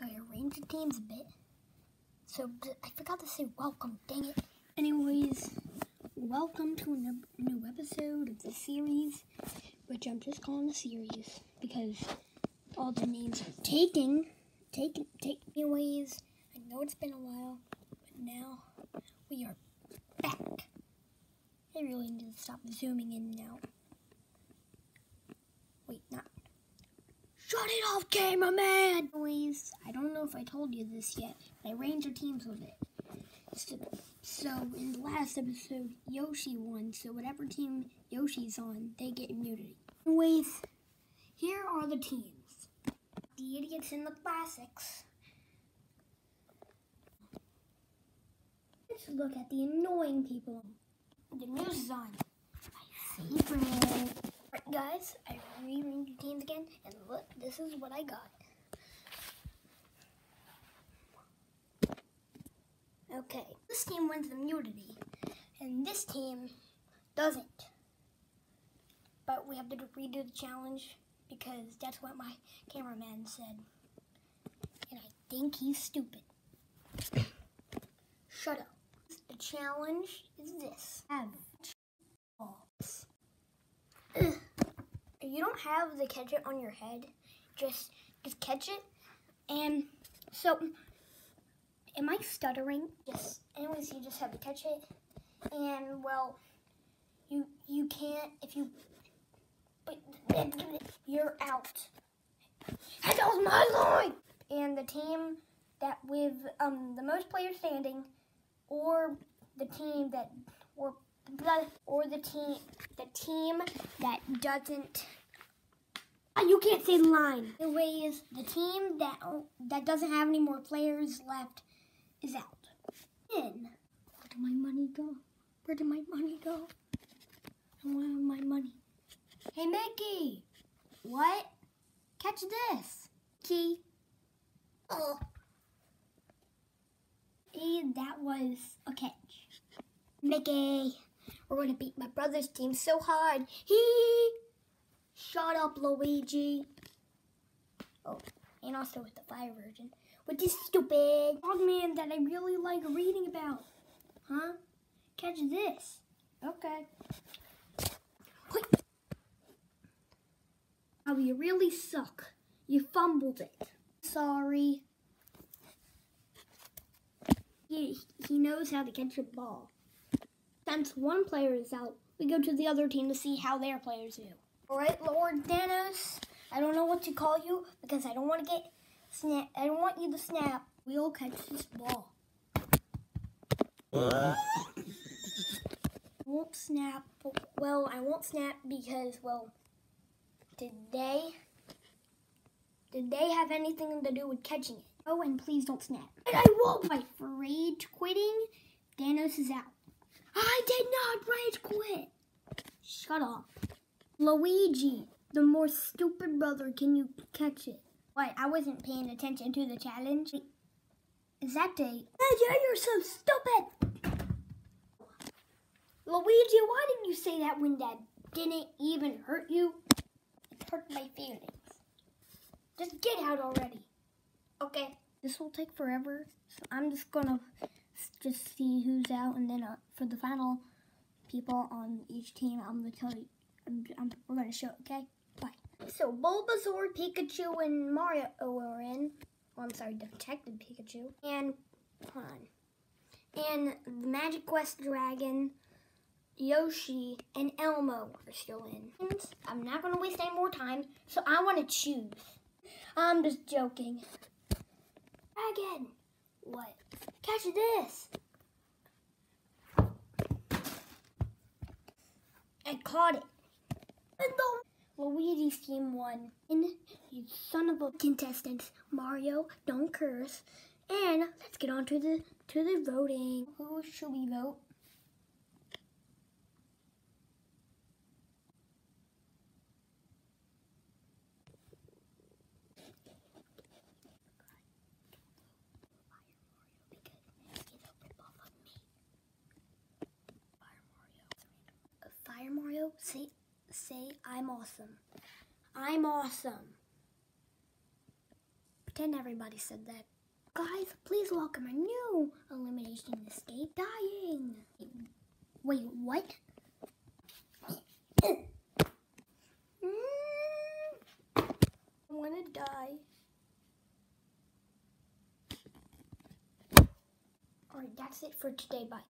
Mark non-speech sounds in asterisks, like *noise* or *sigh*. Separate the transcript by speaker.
Speaker 1: So I arranged the teams a bit. So I forgot to say welcome, dang it. Anyways, welcome to a new episode of the series, which I'm just calling a series because all the names are taking. Taking, take. Anyways, I know it's been a while, but now we are back. I really need to stop zooming in and out. Wait, not. It off, cameraman! Anyways, I don't know if I told you this yet, but I arranged our teams with it. So, so in the last episode, Yoshi won, so whatever team Yoshi's on, they get immunity. Anyways, here are the teams. The idiots in the classics. Let's look at the annoying people. The news is on. My favorite. Guys, I rearranged the teams again, and look, this is what I got. Okay, this team wins the immunity, and this team doesn't. But we have to redo the challenge because that's what my cameraman said. And I think he's stupid. Shut up. The challenge is this. Have balls. You don't have the catch it on your head. Just just catch it. And so am I stuttering? Yes. Anyways, you just have to catch it. And well, you you can't if you but you're out. That was my line. And the team that with um the most players standing, or the team that or or the team the team that doesn't. Ah, You can't say line. the way is the team that that doesn't have any more players left is out. In. Where did my money go? Where did my money go? I want my money. Hey, Mickey. What? Catch this. Key. Oh. And that was a catch. Mickey. We're going to beat my brother's team so hard. He. Shut up, Luigi. Oh, and also with the fire version. Which is stupid. Frogman that I really like reading about. Huh? Catch this. Okay. Wait. Oh, you really suck. You fumbled it. Sorry. He, he knows how to catch a ball. Since one player is out, we go to the other team to see how their players do. Alright, Lord Thanos. I don't know what to call you because I don't want to get snap. I don't want you to snap. We'll catch this ball. *laughs* won't snap. Well, I won't snap because, well, did they? Did they have anything to do with catching it? Oh, and please don't snap. And I won't. By rage quitting, Thanos is out. I did not rage quit. Shut up. Luigi, the more stupid brother, can you catch it? What? I wasn't paying attention to the challenge. Is that date? Yeah, you're so stupid. Luigi, why didn't you say that when that didn't even hurt you? It hurt my feelings. Just get out already. Okay. This will take forever. So I'm just gonna just see who's out, and then uh, for the final people on each team, I'm gonna tell you. I'm, I'm, we're gonna show. Okay. Bye. So Bulbasaur, Pikachu, and Mario are in. Oh, I'm sorry, Detective Pikachu. And hold on. And the Magic Quest Dragon. Yoshi and Elmo are still in. And I'm not going to waste any more time, so I want to choose. I'm just joking. Dragon! What? Catch this! I caught it. And the Luigi's team won. And you son of a contestants, Mario, don't curse. And let's get on to the to the voting. Who should we vote? Fire Mario, say say I'm awesome. I'm awesome. Pretend everybody said that. Guys, please welcome a new elimination escape dying. Wait, what? Mm. I want to die. Alright, that's it for today. Bye.